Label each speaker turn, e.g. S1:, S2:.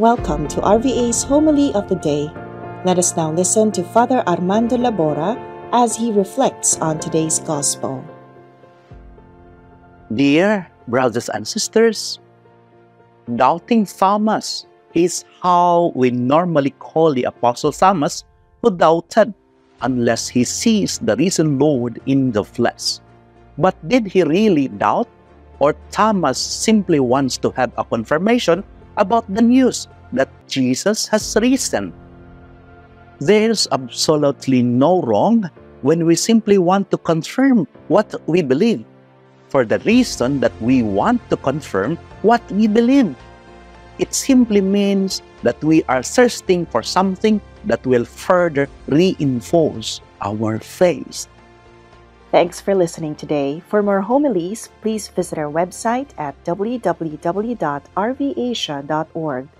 S1: Welcome to RVA's Homily of the Day. Let us now listen to Father Armando Labora as he reflects on today's Gospel.
S2: Dear brothers and sisters, doubting Thomas is how we normally call the Apostle Thomas who doubted unless he sees the risen Lord in the flesh. But did he really doubt? Or Thomas simply wants to have a confirmation about the news that Jesus has risen? There's absolutely no wrong when we simply want to confirm what we believe for the reason that we want to confirm what we believe. It simply means that we are thirsting for something that will further reinforce our faith.
S1: Thanks for listening today. For more homilies, please visit our website at www.rvasia.org.